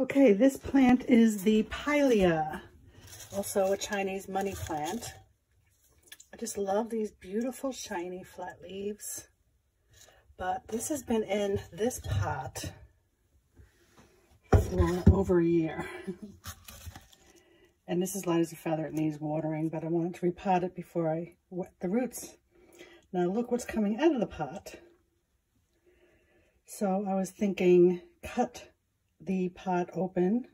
Okay, this plant is the Pilea, also a Chinese money plant. I just love these beautiful shiny flat leaves. But this has been in this pot for over a year. and this is light as a feather. It needs watering, but I wanted to repot it before I wet the roots. Now look what's coming out of the pot. So I was thinking cut the pot open,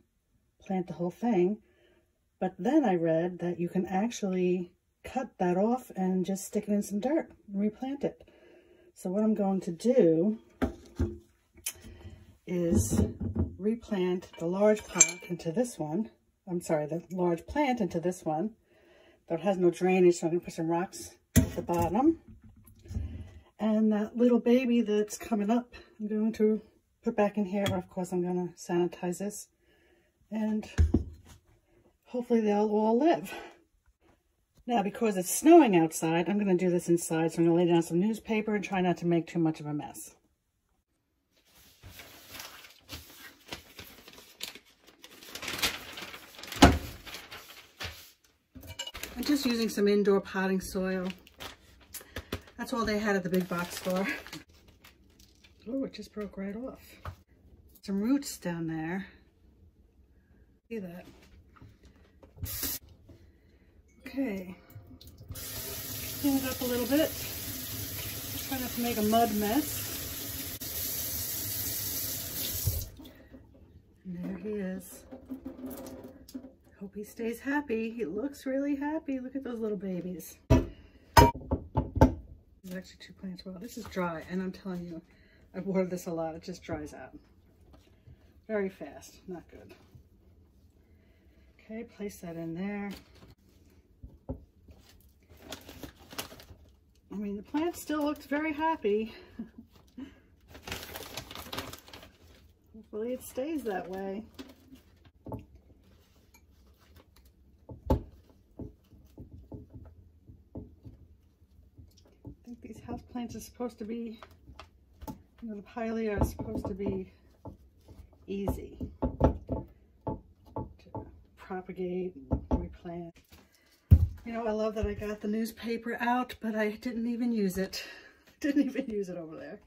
plant the whole thing. But then I read that you can actually cut that off and just stick it in some dirt and replant it. So what I'm going to do is replant the large pot into this one. I'm sorry, the large plant into this one. Though it has no drainage, so I'm going to put some rocks at the bottom. And that little baby that's coming up, I'm going to put back in here. Of course, I'm going to sanitize this. And hopefully they'll all live. Now, because it's snowing outside, I'm going to do this inside. So I'm going to lay down some newspaper and try not to make too much of a mess. I'm just using some indoor potting soil. That's all they had at the big box store. Oh, it just broke right off. Some roots down there. See that? Okay. Clean it up a little bit. Try not to make a mud mess. And there he is. Hope he stays happy. He looks really happy. Look at those little babies. There's actually two plants. Well, this is dry, and I'm telling you, I've watered this a lot. It just dries out. Very fast. Not good. Okay, place that in there. I mean, the plant still looks very happy. Hopefully it stays that way. I think these house plants are supposed to be the pilea are supposed to be easy to propagate and replant. You know, I love that I got the newspaper out, but I didn't even use it. Didn't even use it over there.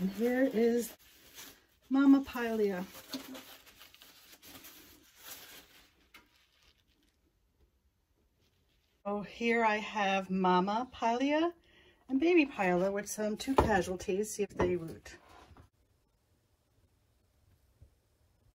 And here is Mama Pilea. So here I have Mama Pilea and Baby Pilea with some two casualties. See if they root.